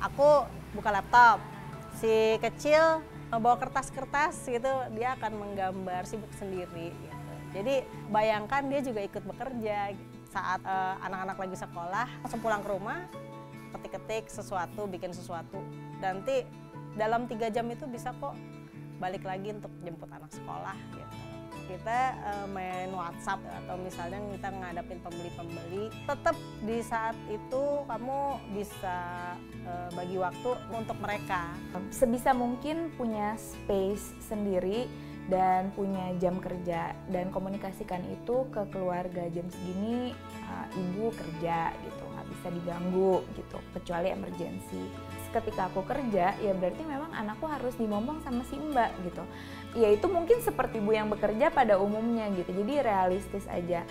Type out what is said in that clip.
aku buka laptop. Si kecil bawa kertas-kertas gitu dia akan menggambar sibuk sendiri gitu. jadi bayangkan dia juga ikut bekerja saat eh, anak-anak lagi sekolah langsung pulang ke rumah ketik-ketik sesuatu bikin sesuatu. Nanti dalam tiga jam itu bisa kok balik lagi untuk jemput anak sekolah gitu kita eh, main WhatsApp atau misalnya kita ngadapin pembeli-pembeli tetap di saat itu kamu bisa eh, bagi waktu untuk mereka. Sebisa mungkin punya space sendiri dan punya jam kerja dan komunikasikan itu ke keluarga jam segini uh, ibu kerja gitu bisa diganggu gitu kecuali emergensi. Ketika aku kerja ya berarti memang anakku harus dimomong sama si mbak gitu. Ya itu mungkin seperti ibu yang bekerja pada umumnya gitu jadi realistis aja